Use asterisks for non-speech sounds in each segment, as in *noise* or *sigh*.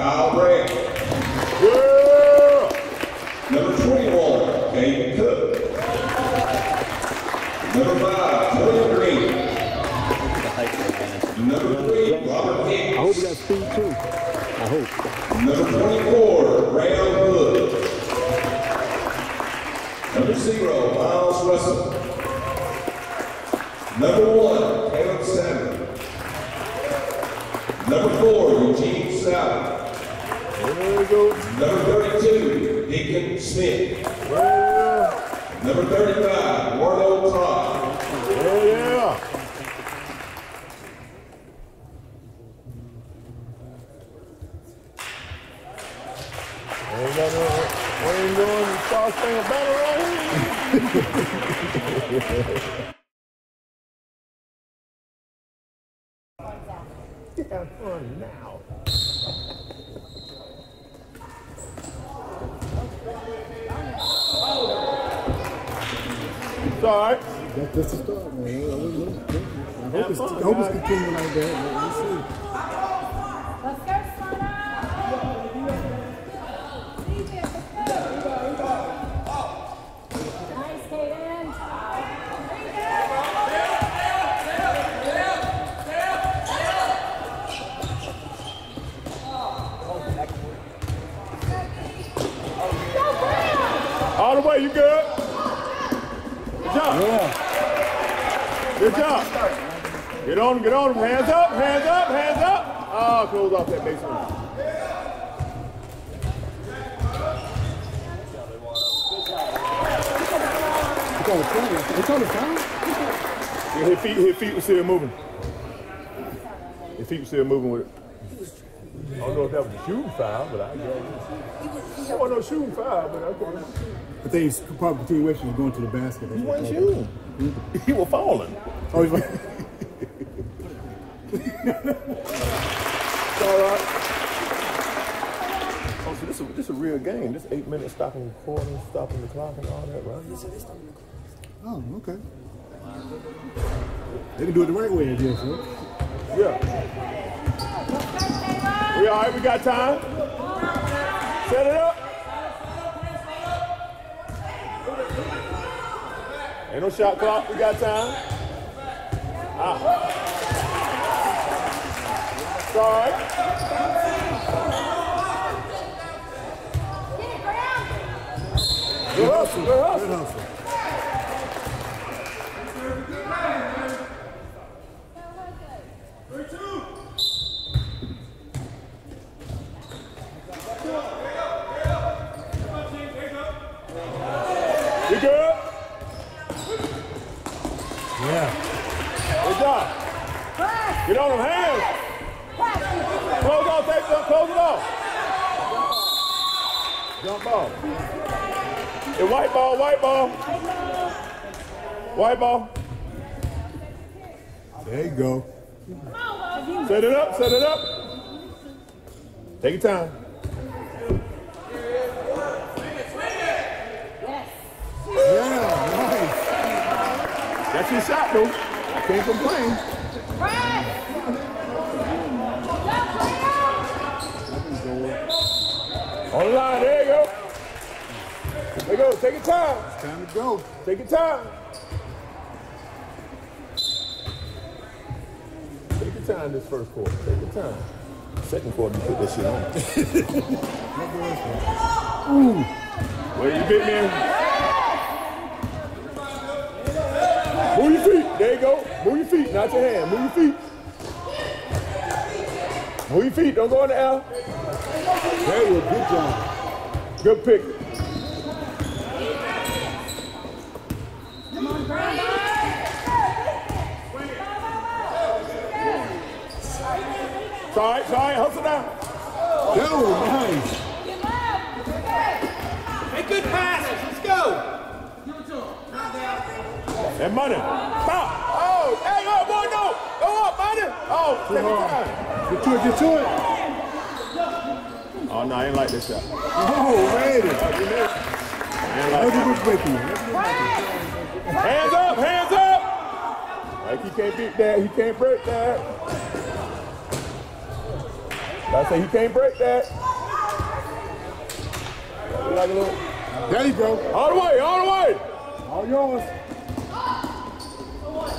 Kyle Bray. Number 21, Caden Cook. Number 5, Toya Green. Number 3, Robert I hope we got speed too. I hope. Number 24, Rayon Hood. Number 0, Miles Russell. Number 1, Caleb Salmon. Number 4, Eugene Sally. There we go. Number 32, Deacon Smith. Number 35, Wardo Todd. Oh, yeah, yeah. No, we ain't going to start singing battle right here. *laughs* Have fun now. It's all right. That's just the start, man. I hope it's, I hope it's continuing like that. Man. We'll see. Let's go, Slaughter! Nice, Hayden. All the way, you good? Good job. Yeah. Good job. Get on, get on. Hands up, hands up, hands up. Ah, oh, close off that baseline. It's on the phone. It's on the phone. Yeah, his feet, his feet was still moving. His feet was still moving with it. I don't know if that was a shooting foul, but I guess. Wasn't no shooting foul, but okay. I think it's part of continuation of going to the basket. He wasn't shooting. *laughs* He was falling. Oh, he's *laughs* like, all right. Oh, so this is this a real game. This eight minutes stopping recording, stopping the clock, and all that, right? oh, okay. They can do it the right way, I guess. Huh? Yeah. We all right? We got time. Set it up. Ain't no shot clock. We got time. Ah. Right. Good hustle. Good hustle. Good hustle. You good? Yeah. Good job. Get on them hands. Close off that stuff. Close it off. Jump ball. The white ball, white ball. White ball. There you go. Set it up, set it up. Take your time. Yeah, nice. That's your shot, though. I can't complain. On the line, there you go. There you go. Take your time. Time to go. Take your time. Take your time this first quarter. Take your time. Second quarter, you put that shit on. Ooh. Where you bit, man? Move your feet. There you go. Move your feet, not your hand. Move your feet. Move your feet. Don't go in the air. Very good. Good job. Good pick. It's all right, it's all right. Hustle down. Yo, nice. Make good pass. Let's go. And money. Stop. Oh, hey, go, boy, no. Go up, money. Oh, take your time. Get to it. Get to it. Oh, no, I ain't like this shot. Oh, ready. Oh, I ain't like Let's that. get breaking. Let's get breaking. Hands up, hands up. Like he can't beat that. He can't break that. I say he can't break that. Like a little, There you go. all the way, all the way. All yours.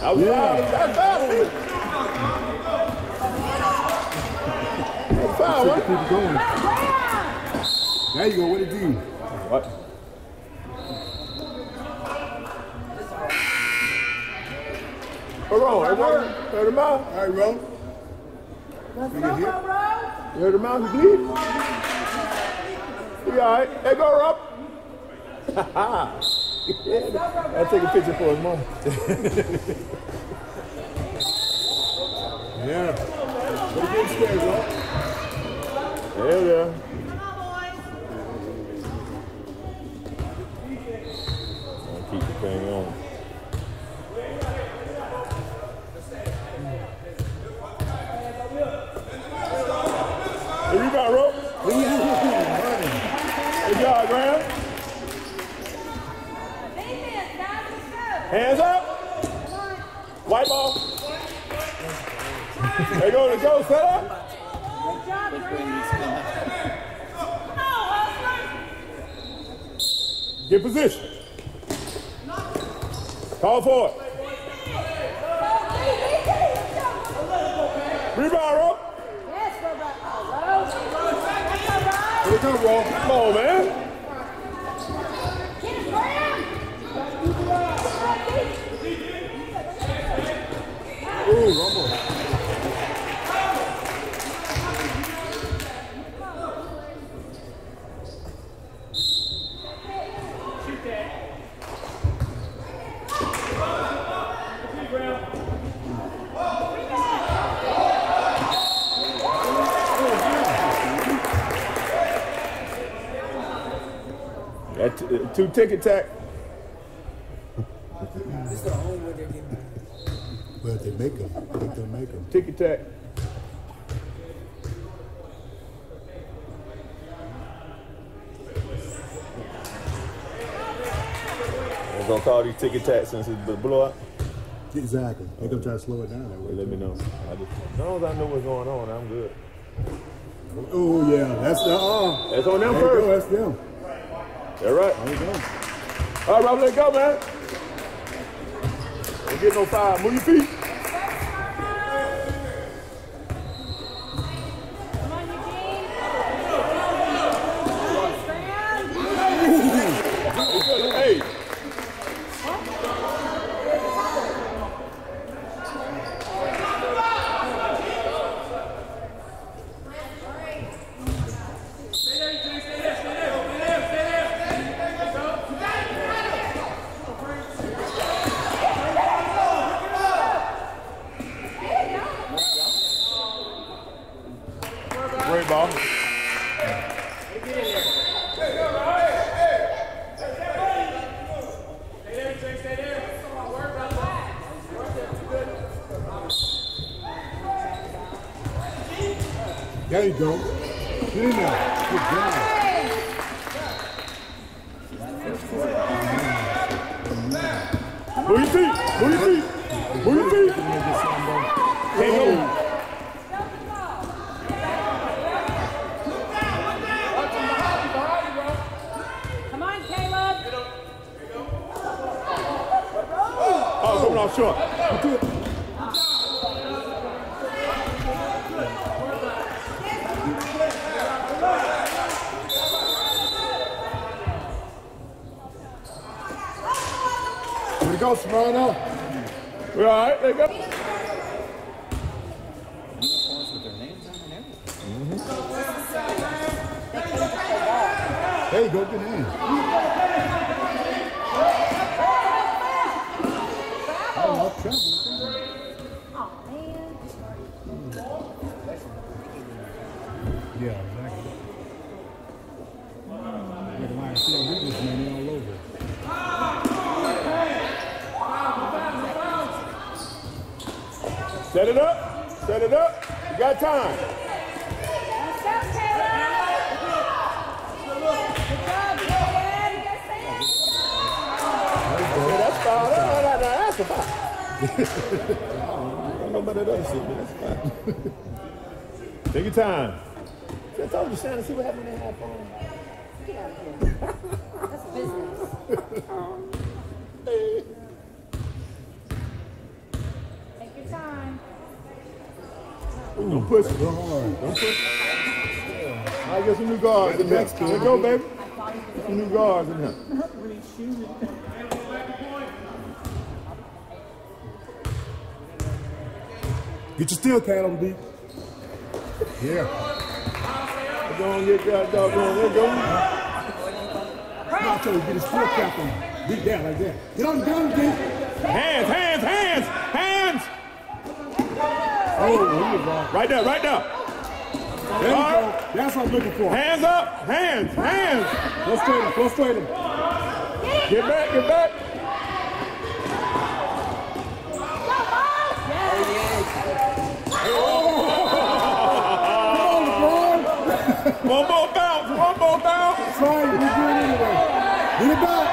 That was Yeah. foul. That's foul. That's foul, Keep right? it going. There you go. What it do? What? Hold on, it worked. You heard him out? All right, bro. Let's You go, hit? go, bro. You heard him out? He bleed? He all right. Hey, go, Rob. *laughs* I'll take a picture for his mom. *laughs* Yeah. There, there. I'll keep the thing on. Hey, rebound, Rob. Good job, Graham. Defense, guys, let's go. Hands up. White ball. There you go, let's go, set up. Good job, Graham. Come on, hustlers. Get position. Call for it. Rebound, Rob. Yes, go back. Oh, Rose. Go, Rose. Here it come, bro. Come on, man. Get it, Graham. Ooh, Rumble. That t- uh, two ticket tack. Well, they make them. Make them make them. Ticket tack. We're gonna call these ticket tacks since it's the blowout. Exactly. They're going to try to slow it down that way. Let me know. I just, as long as I know what's going on, I'm good. Oh, yeah. That's the, uh, That's on them there you go. That's them. All right. There you go. All right, Rob, let's go, man. Don't get no foul. Move your feet. Come on, Eugene. Yes, Graham. Hey. Great ball. There you go. Get in there. Good job. Move your feet. Move your feet. Move your feet. Can't go. Come on, Caleb. Oh, coming off short. Here we go, Serrano. We all right? There you go. Mm-hmm. There you go. Get in. Set it up. Set it up. You got time. Let's go, Caleb. Good job, Caleb. Yeah, that's foul. A foul. I don't know about that other shit, but that's fine. Take your time. I told you, Shannon, see what happened when they had fun. Get out of here. That's business. *laughs* Take your time. Don't push. Hard. Don't push it. I get some new guards in here. There you go, baby. Some new guards in here. Get your steel cat on deep. Yeah. Go on, get that dog going. There you go. Now I tell you, get his steel cap on. Beat down like that. Get on, get deep. Hands, hands, hands, hands. Oh, he was wrong. Right there, right there. There you go. That's what I'm looking for. Hands up, hands, hands. Go straight him, go straight him. Get back, get back. Come on, LeBron. One more bounce, one more bounce. That's right, we do it anyway. Get it back.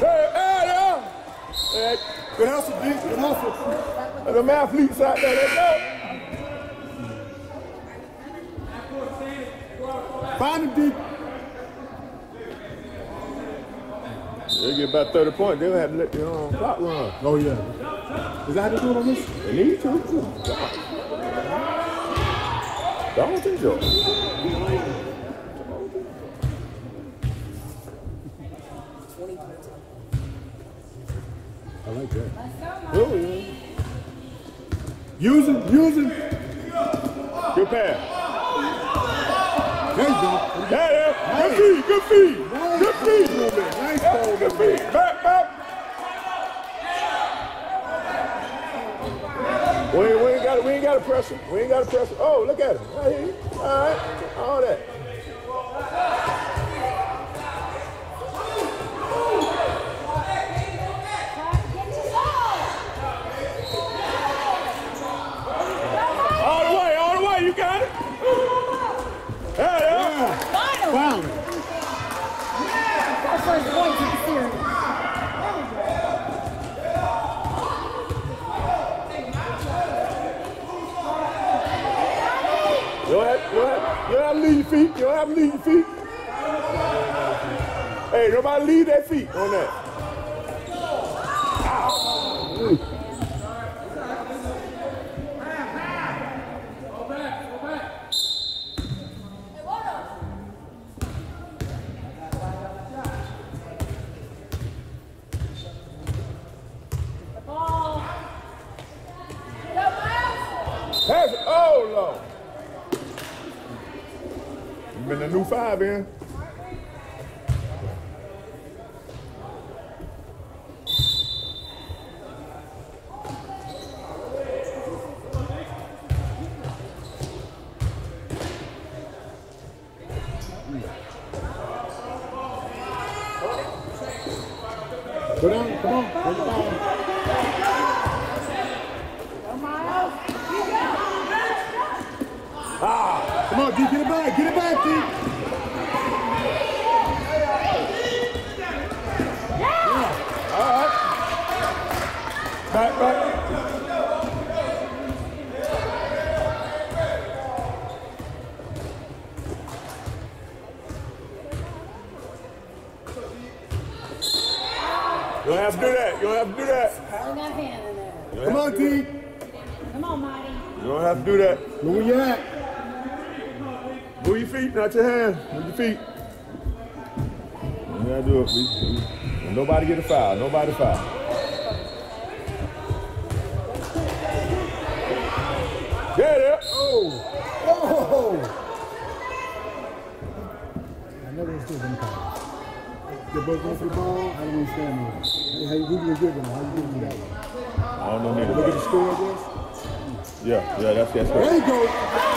Hey, hey, yeah. Hey, Good hustle, D. Good hustle. And the athletes out there, let's go. Find him, D. They get about 30 points, they'll have to let their own clock run. Oh, yeah. Is that how they do it on this? They need to. Don't enjoy. I like that. Oh, yeah. Use him, use him. Good pass. There you go. Hey, yeah. Good feed, good feed. Good feed. Nice Yeah, ball, Good baby. feed. Back, back. We ain't, we ain't got we ain't got to pressure. We ain't got to pressure. Oh, look at him. I hear you. All right. All that. All the way, all the way. You got it. Hey, yeah. Found him. Our first point in the series. You don't have, you don't have, you don't have to leave leave your feet. Hey, nobody leave their feet on that. Ball. Pass it. Oh, Lord. You been the new five in. Go down, come on. Go down. Come on, D, get it back, get it back, D. Back, back. You don't have to do that. You don't have to do that. Bring that hand in there. You don't Come on, to do D. Come on, Marty. You don't have to do that. Where you at? Feet, not your hands. Move your feet. You gotta do it. We, nobody get a foul. Nobody foul. There, there. Oh. Oh. I never understood them calls. They both going for the ball. I don't understand that. How you give them? How you give them that one? I don't know neither. Look at the score, I guess. Yeah, yeah, that's that's There you go.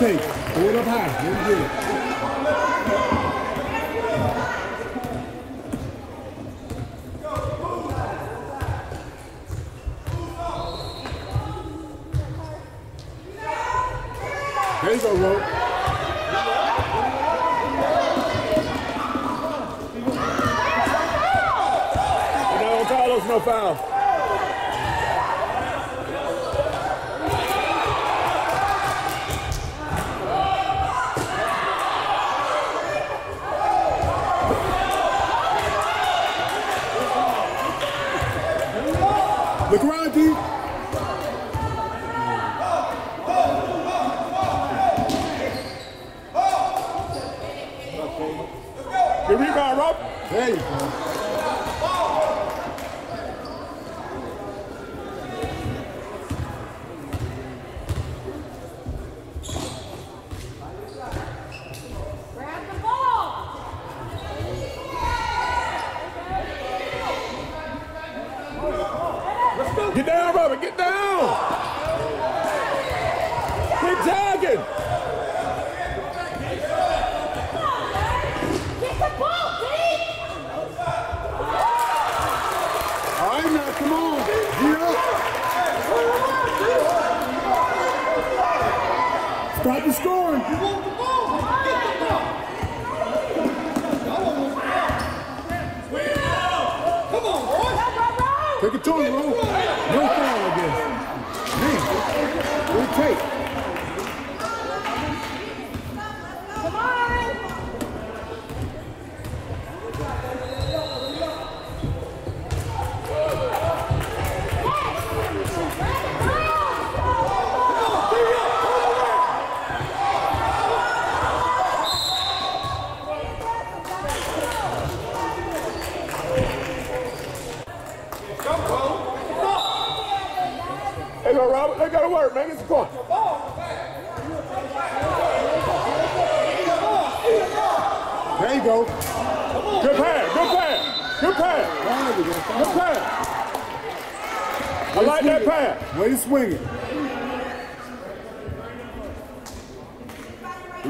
take. Throw it up high. Let him. There you go, Rope. No foul. Hey.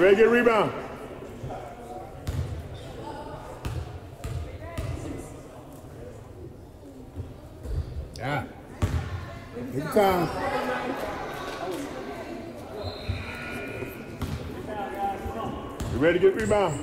Ready to get rebound. Yeah. Big time. You ready to get rebound?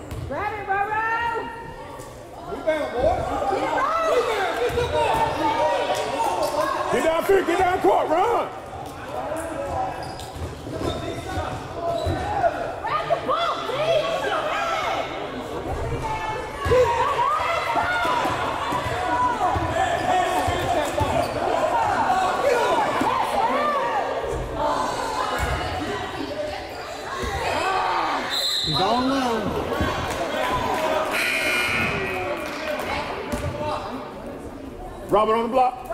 Robert on the block.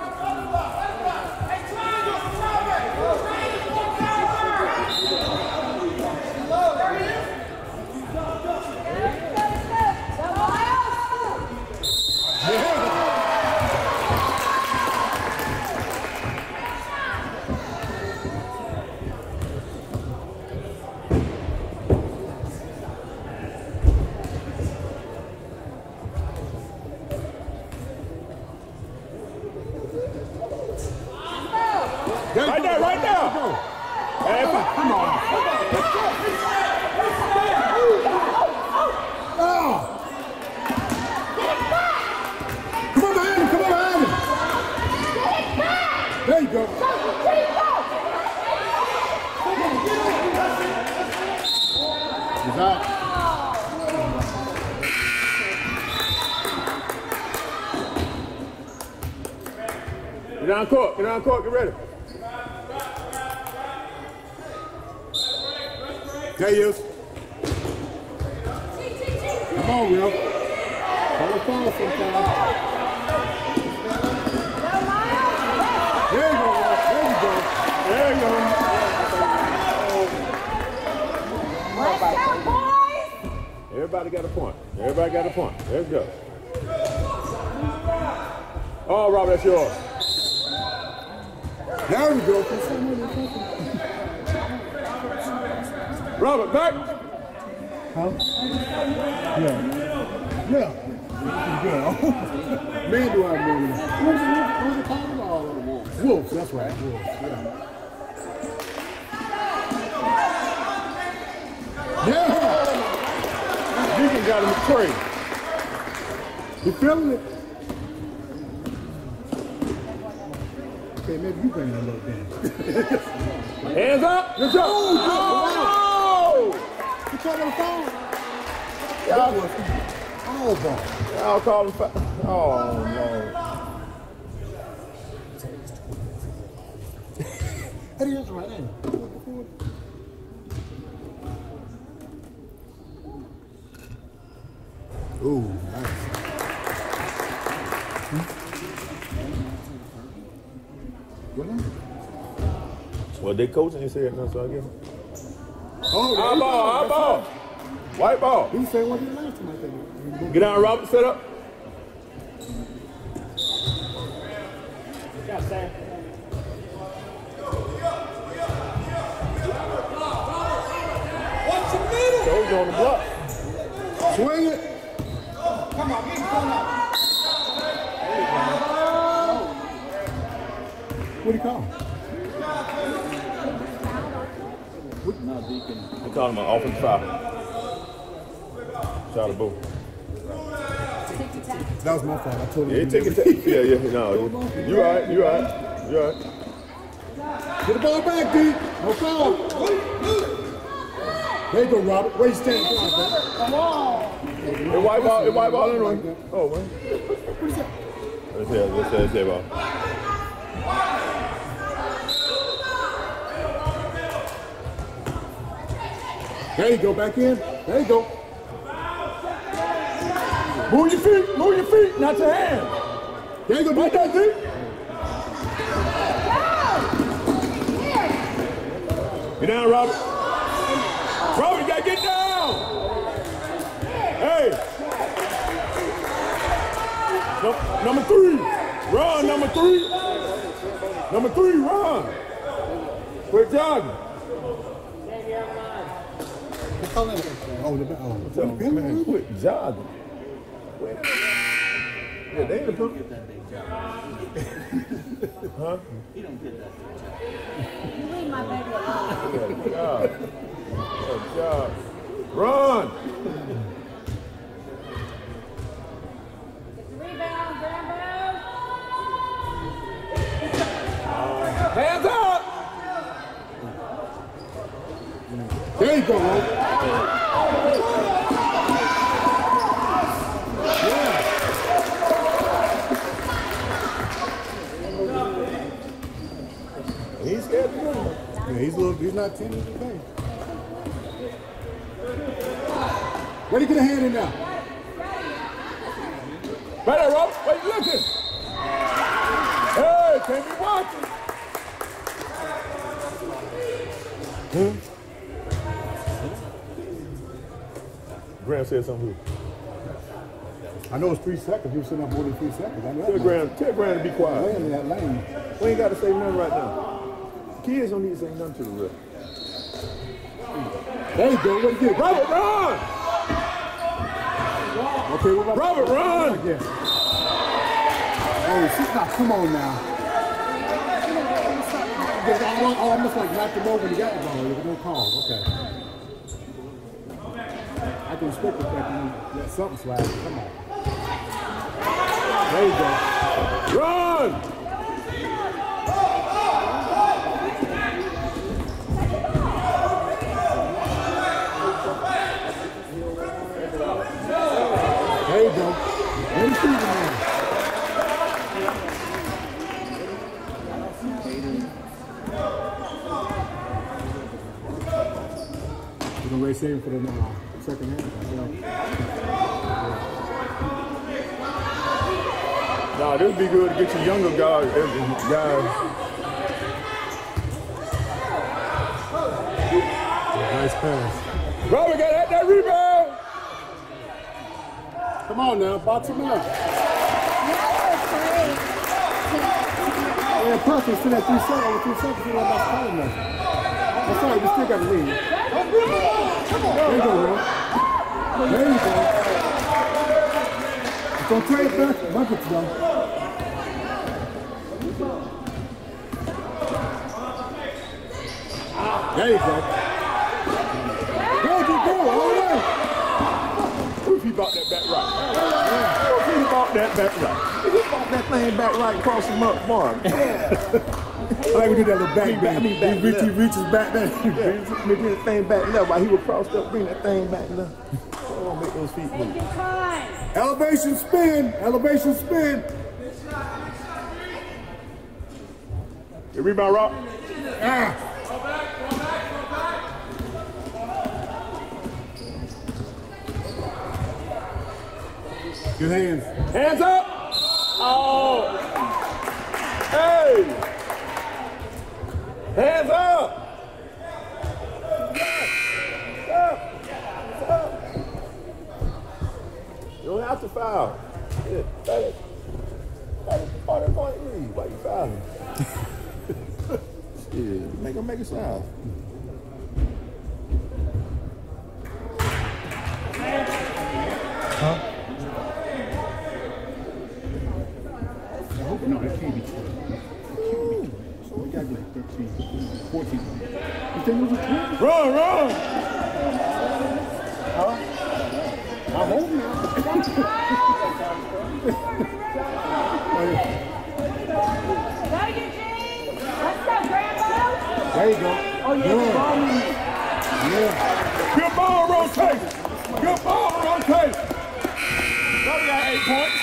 Down court. Get down court. Get ready. There he. Come on, Will. Call a foul sometime. There you go, There you go. There you go. Let's boys! Everybody got a point. Everybody got a point. Let's go. Oh, Robert, that's yours. There we go. Robert, back. Huh? Yeah. Yeah. Good. *laughs* Man, do I that. Who's the, call all of the wolves? Wolves, that's right. Wolves, yeah. Yeah. Deacon got him a trade. You feeling it? Okay, maybe you bring a little bit. Hands up. Good job. Oh! You talking oh! on the phone? That was all ball. I'll call him. Fa- oh, no. That is right there. Well, they coaching, he said, no, so I guess. Oh, High ball, high ball. White ball. He said what he last time I think. Get down, Robert, set up. What's the middle? So he's on the block. Swing it. Come on, get come on. What do you call? They call him an offensive foul. Shot a boo. That was my fault. I told him. Yeah, take it. yeah, yeah, no. You all right, you all right. You all right. Get the ball back, D. No foul. There you go, Robert. Where you standing? Come on, It white ball, it white ball anyway. Oh, man. What is that? Let's see, let's see, let's ball. There you go, back in. There you go. Move your feet, move your feet, not your hand. There you go, Right there. D. Get down, Robert. Robert, you gotta get down. Hey. No- number three. Run, number three. Number three, run. Quit jogging. Oh, the back. Oh, Tell what, him, man. Yeah, they ain't a pimp. Huh? You leave my baby alone. Good job. Good job. Run. Get. Hands up. There you go, Robert. He's scared to move. Yeah, he's little. He's not ten years old. Where you get a hand in now? Right there, Rob. Wait, looking. Hey, can't watch watching. Hmm? Graham said something. I know it's three seconds. You were sitting up more than three seconds. I know Tell. Graham, tell Graham to be quiet. Laying in that lane. We ain't got to say nothing right now. Kids don't need to say nothing to the ref. There you go. What do you get? Robert, run! Okay, what about Robert, run! Yeah. Oh, shit, now, come on now. I almost like knocked him over and he got the ball. There was no call. Okay. I can respect the fact that you let something slide. Come on. There you go. Run! There you go. Let him see the man. Saving for the uh, second half. Nah, this would be good to get your younger guys. uh, guys. Nice pass. Robert got that, that rebound. Come on now, bottom up. Yeah, plus we're still at three seconds. Three seconds, we're about to time now. That's all right, we still got There you go. There you go. It's gonna trade back buckets though. There you go. There you go, all right. What if he bought that back right? If he bought that back right? If he bought that thing back right across the mark, mark. I like we do that little back I mean, back- I mean, back He reach- he reaches back there. Yeah, me bring the thing back left while he was crossed up, bring that thing back left. So don't make those feet move. Elevation spin. Elevation spin. You rebound, Rock. Ah. Good hands. Hands up! Oh! Hey! Hands up! You don't have to foul. Yeah, that is, part of point lead. Why you fouling? *laughs* yeah, make him make a sound. I hope no, that can't be true. So we got like 13, 14. You think it was a 12? Run, run! I hope not. Go, Eugene. Let's go, Grandpa. There you go. Oh, yeah, Good. the ball movement. Yeah. Good ball rotation! Good ball rotation! Now we got eight points.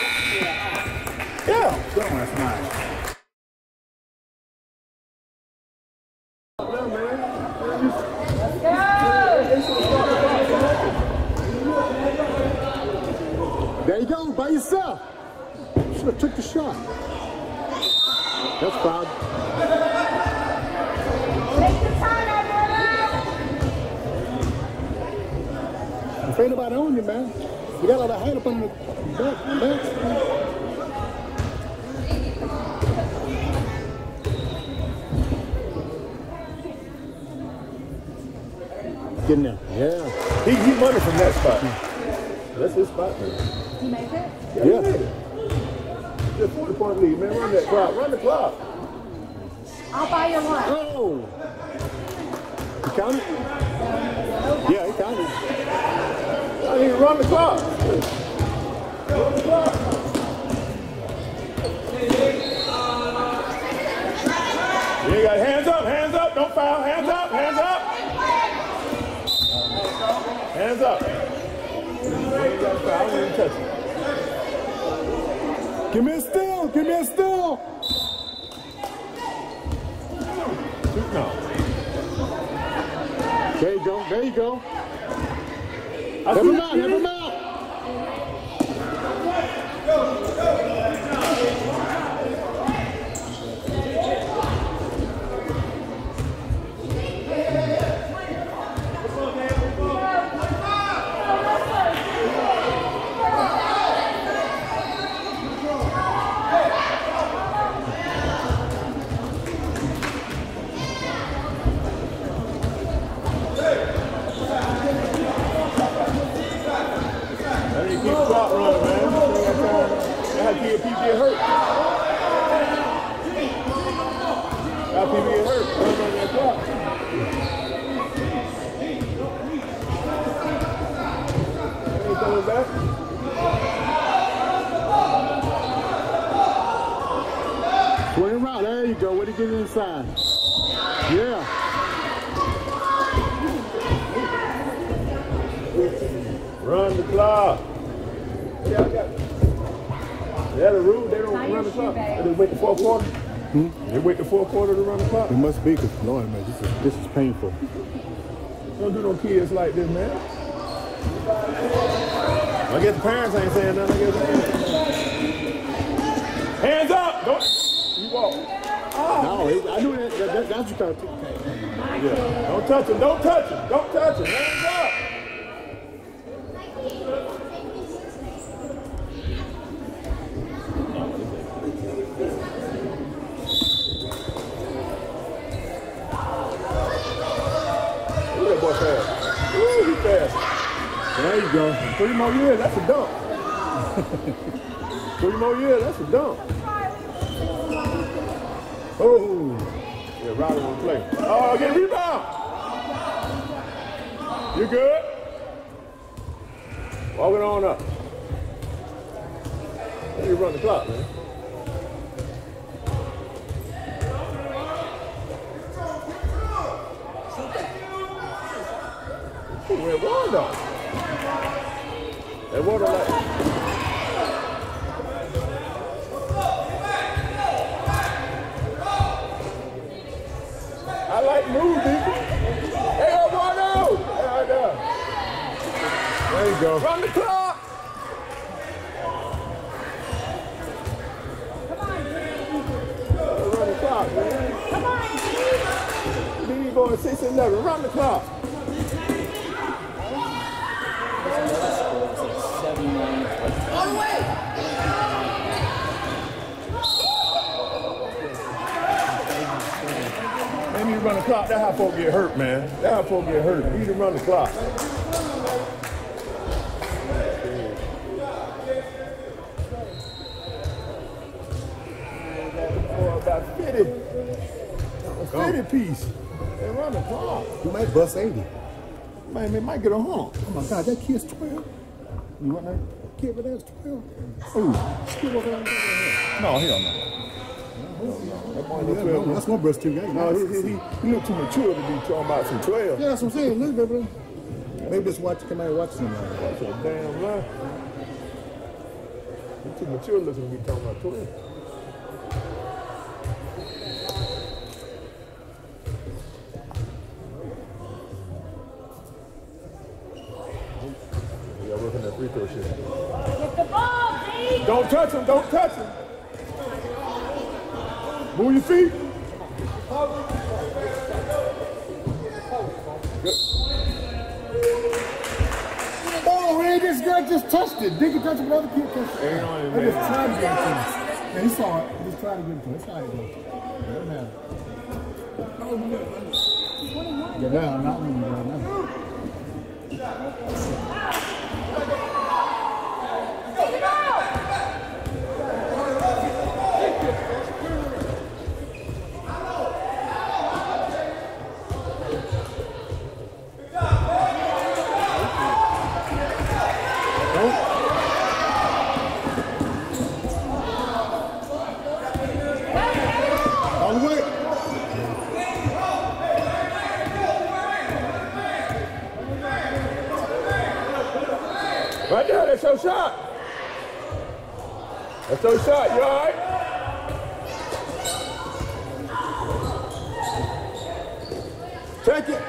Yeah. That one's nice. There you go, by yourself. Should have took the shot. That's foul. Take your time, everyone. If ain't nobody on you, man. You got all that height up on the back. back. Get in there. Yeah. He, he running from that spot. That's his spot, man. You make it? Yeah. Just 40 point lead, man. Run that clock. Run the clock. I'll buy you lunch. Oh. You counted? Yeah, he counted. I need to run the clock. Run the clock. You got hands up, hands up, don't foul, hands up, hands up. Hands up. You ain't got to foul, I didn't touch it. Give me a steal. Give me a steal. Now. There you go. There you go. Never mind. see him out. Have him out. I need to keep clock running, man. I have to keep people get hurt. Got people get hurt. Run run that clock. Ain't coming back. Swing around. There you go. Way to get inside. Yeah. Run the clock. Yeah, I got. They had a rule. They don't run the clock. They wait the fourth quarter. Hmm? They wait the fourth quarter to run the clock. It must be because Lord, man, this is this is painful. Don't do no kids like this, man. I guess the parents ain't saying nothing. I guess. Hands up! Don't you walk. No, he, I knew that. that, that that's what trying to Yeah. Don't touch him. Don't touch him. Don't touch him. Hands up. Look at that boy fast. Ooh, he fast. There you go. Three more years, that's a dunk. Three more years, that's a dunk. Oh. Yeah, Riley won't play. Oh, get a rebound. You good? Walking on up. You run the clock, man. Where Rondo? That water like. I like people. Hey! Hey, right there. There you go. Run the clock! Clock. That's how folks get hurt, man. That's how folks get hurt. You need run the clock. About 50. A 50 piece. And run the clock. You might bust 80. Man, they might get a hump. Oh my God, that kid's 12. You want that kid with that's 12? Oh, kid walking around there. No, hell no. That boy 12. That's my brother too. guys. No, he, he, he, he look too mature to be talking about some 12. Yeah, that's what I'm saying. Look, baby. Maybe just watch, come out and watch him. Uh, that's a damn lie. He too mature looking to be talking about 12. Yeah, working that free throw shit. Get the ball, Steve. Don't touch him, don't touch him. Move your feet. Oh, man, this guy just touched it. Dickie touched it, but other kid touched it. Ain't on it, They just man. tried to get it to him. Yeah, he saw it. He just tried to get it to him. That's how it goes. Doesn't matter. Get down, not me, down now. Your shot. That's your shot, you all right? Take it.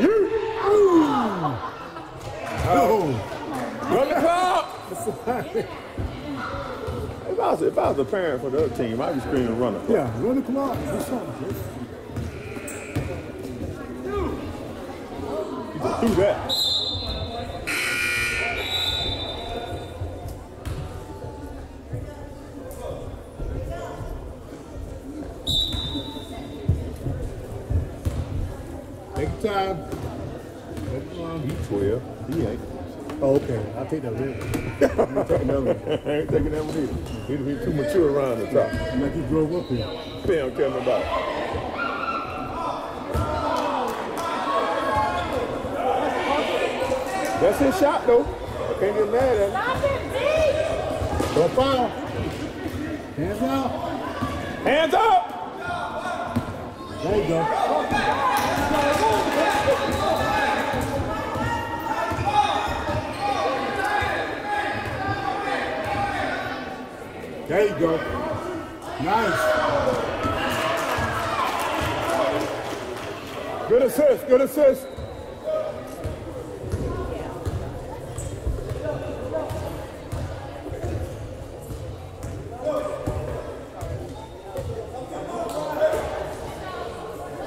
You. Oh. Run the clock. *laughs* If I, was, if I was a parent for the other team, I'd be screaming run the clock. Yeah, run the clock. Do something. Do that. Time. Take your time. He 12. He ain't. Oh, okay. I'll take that red. one. *laughs* Take another one. I ain't taking that one either. He'd be too mature around the top. Like he drove up here. They don't care about it. That's his shot though. I can't get mad at him. Stop it, Steve. Don't foul. Hands out. Hands up! There you go. There you go. Nice. Good assist, good assist.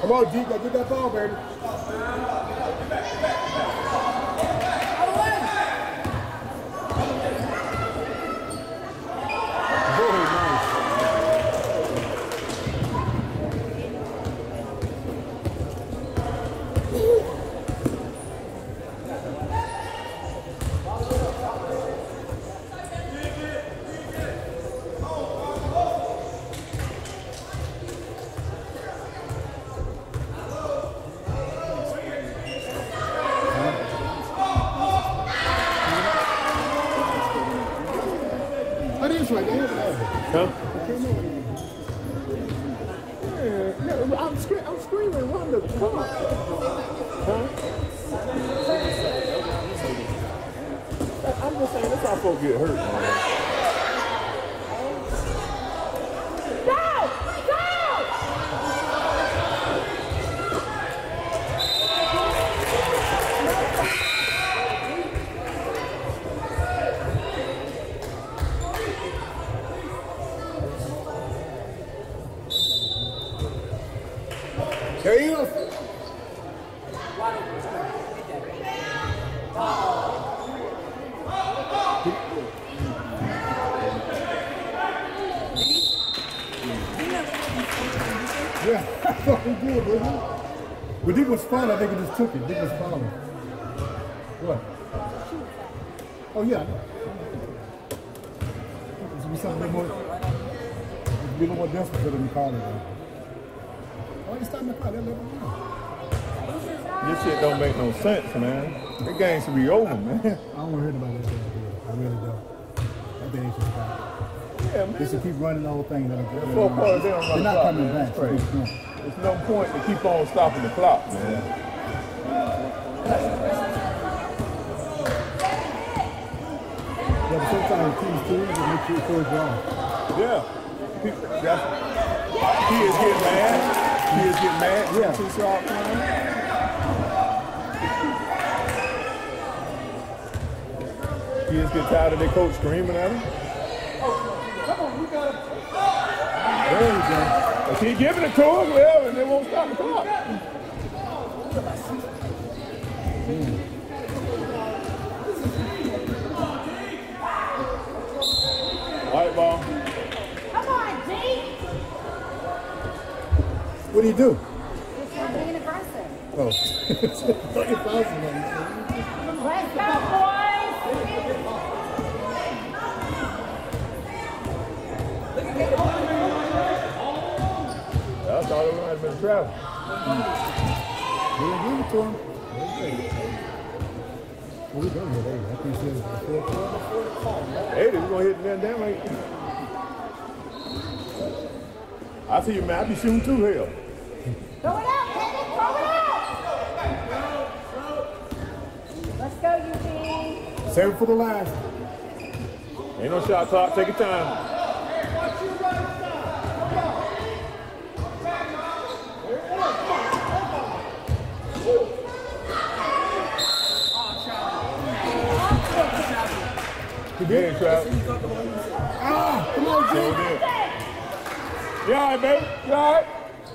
Come on, Deep, get that ball, baby. Huh? Yeah, I'm, scre- I'm screaming, run the clock. Huh? I'm just saying, that's how folks get hurt, man. Go! Go! There he is. Yeah, I thought he did, didn't he? But Dick was fun. I think he just took it. Dick was fun. What? Oh, yeah. It's be something more, it's be a little more desperate for them to call it. Why you oh, starting to call that level one? This shit don't make no sense, man. The game should be over, man. *laughs* I don't want to hear about that. damn. I really don't. Think they should stop. Yeah, They should keep running the whole thing. That'll get So far, they don't run They're the not clock, coming man. back. There's no point to keep on stopping the clock, man. Yeah, sometimes teams too, they make you third draw. Yeah. People, that's, kids get mad. Kids get mad. Yeah. Too sharp, man. Kids get tired of their coach screaming at them. There you go. If keep giving it to them, well, and they won't stop the clock. Do you do? You're being aggressive. Oh. Fucking thousand of. Let's go, boys! I thought it might have been travel. We mm. didn't give it to him. What we done with eight? I think he said four quarter. Hey, they're gonna hit that damn eight. I see you, man. I be shooting too, hell. Throw it out, Penny! Throw it out! Let's go, Eugene! Save it for the last. Ain't no shot clock. Take your time. He Yeah, did. trap. Ah, come on, Jim. did. You all right, baby? You all right?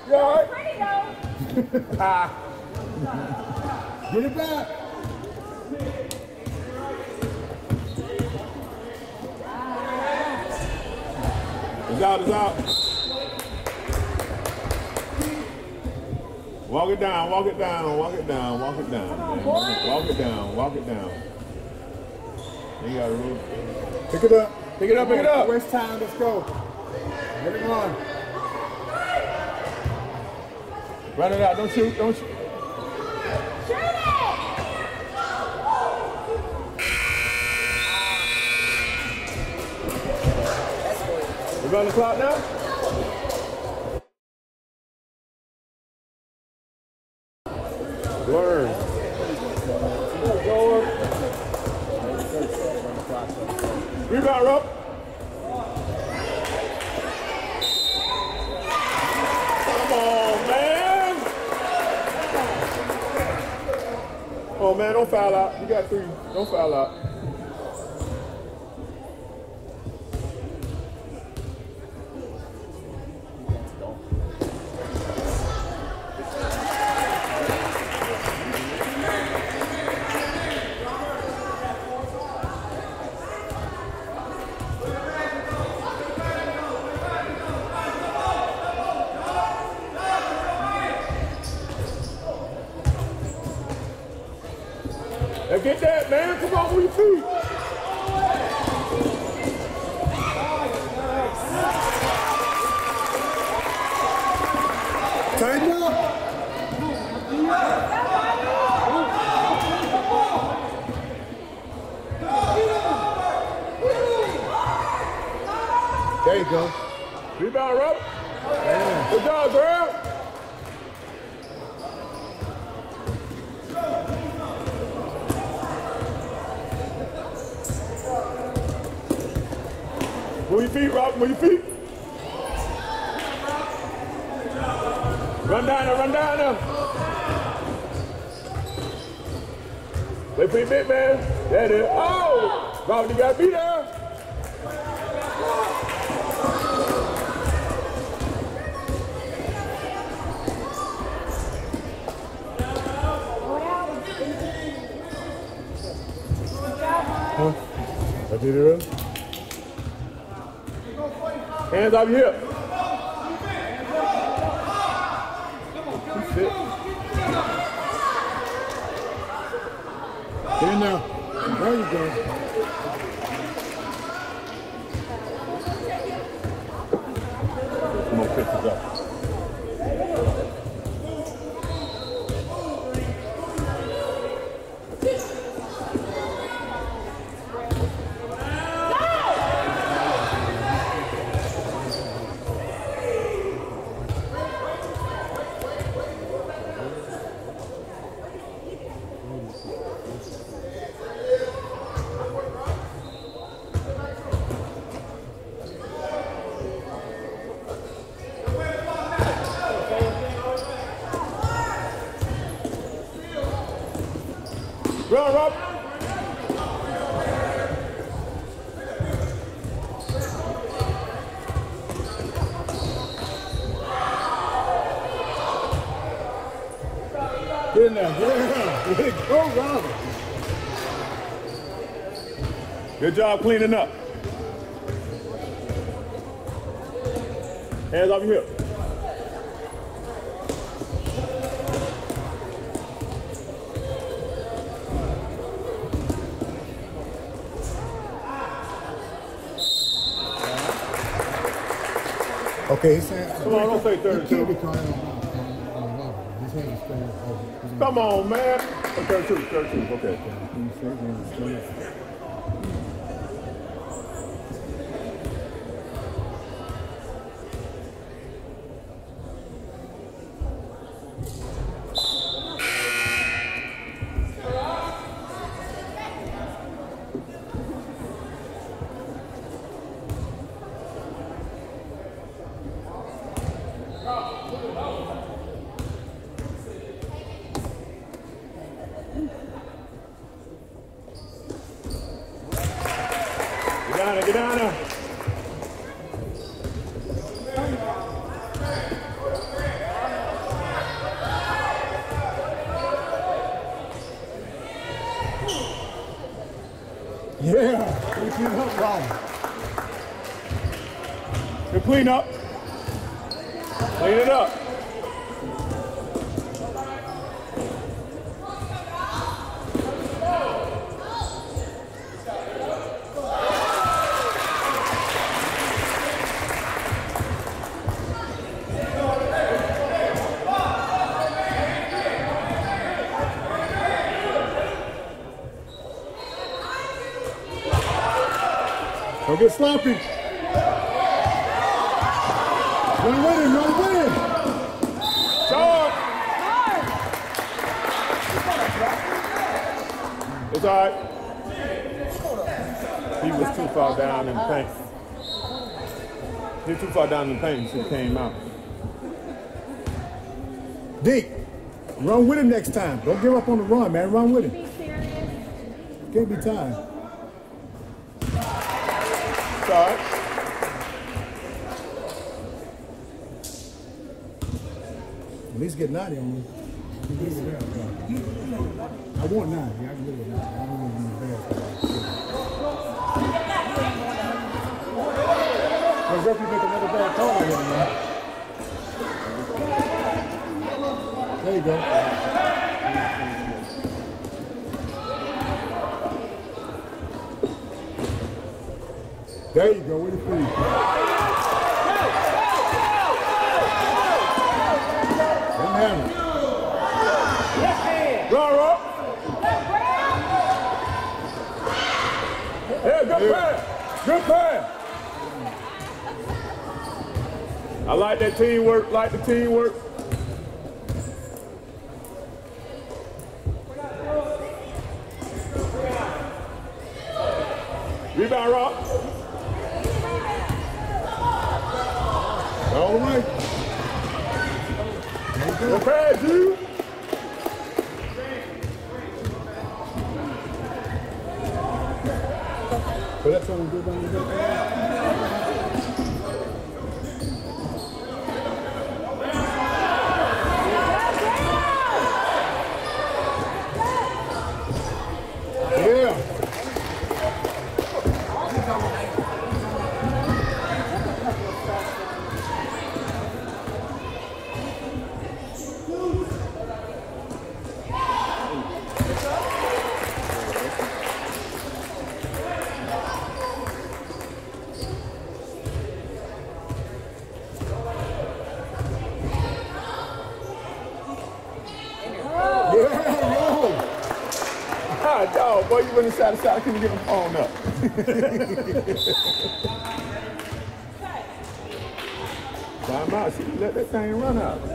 You all right? *laughs* Ah. Get it back. It's out, it's out. Walk it down, walk it down, walk it down, walk it down. man. Walk it down, walk it down. You got to root. Pick it up. Pick it up, pick it up. Waste time. Let's go. Get it on. Run it out. Don't shoot, don't shoot. Shoot We run the clock now? Learn. Rebound, Rob. Come on, man. Oh, man, don't foul out. You got three. Don't foul out. bit, man. Come on, move your feet. Tighten up. There you go. Rebound, Robert. Good job, girl. Move your feet, Robert. Move your feet. Run down there, run down there. Wait for your big man. There it is. Oh! Robert, you got to be there. I did it right. Hands off your hip. Sit. Get in there. There you go. Come on, pick this up. Run, Rob. Get in there. Yeah. Way to go, Robert. Good job cleaning up. Hands off your hip. Okay. Come on, don't say He 32. can't be calling on, on, on Robert. His hand is staying over. Come on, man. Oh, 32, 32, okay. His hand is staying- Get down there, get down there. Yeah. We can help Robert. Good clean up. Clean it up. Get sloppy. Run with him, run with him. Charge. It's all right. He was too far down in paint. He was too far down in paint, so he came out. Deke, run with him next time. Don't give up on the run, man. Run with him. Can't be tired. It's all right. At least get 90 on me. I want 90. I can live with 90. I don't want to be embarrassed. Because referee make another bad call on him, man. There you go. There you go, with the feet. Let him have it. Run, run. Yeah, good pass. Good pass. I like that teamwork, like the teamwork. Rebound, Rock. All the way. Good pass, you. So that's what we do down there. Yeah. Yeah, yo. Ah, dog, boy, you went inside the. I couldn't get my phone up. *laughs* Time out. See, let that thing run out.